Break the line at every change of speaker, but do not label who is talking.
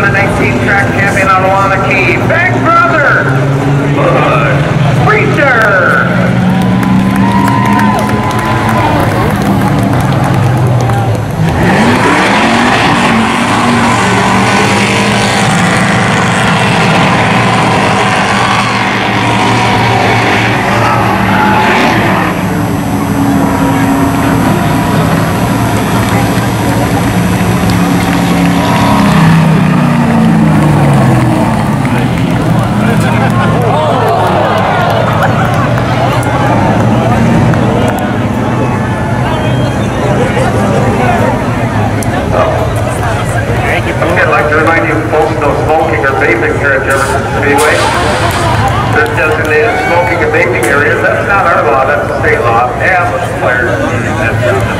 on the 19 track. another law, that's the state law, they have those players.